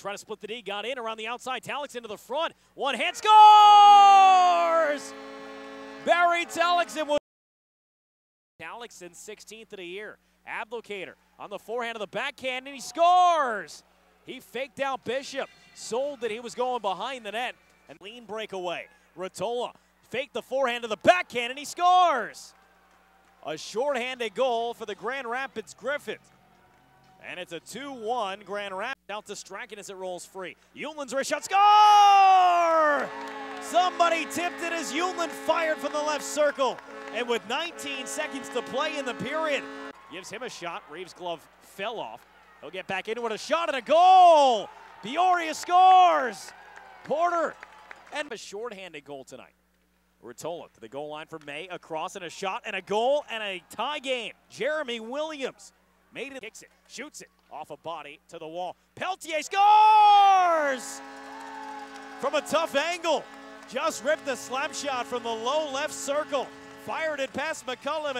Trying to split the D, got in around the outside. Talix into the front. One hand scores! Barry Tallackson was. Tallackson 16th of the year. Abdelkader on the forehand of the backhand, and he scores! He faked out Bishop, sold that he was going behind the net, and lean breakaway. Ritola faked the forehand of the backhand, and he scores! A shorthanded goal for the Grand Rapids Griffins. And it's a 2-1 Grand Rapids out to Strachan as it rolls free. Yulin's wrist shot, score! Somebody tipped it as Yulin fired from the left circle. And with 19 seconds to play in the period, gives him a shot. Reeves' glove fell off. He'll get back into it, a shot and a goal! Peoria scores! Porter and a shorthanded goal tonight. Ritola to the goal line for May, across and a shot and a goal and a tie game. Jeremy Williams Made it, kicks it, shoots it off a body to the wall. Pelletier scores from a tough angle. Just ripped the slap shot from the low left circle. Fired it past McCollum.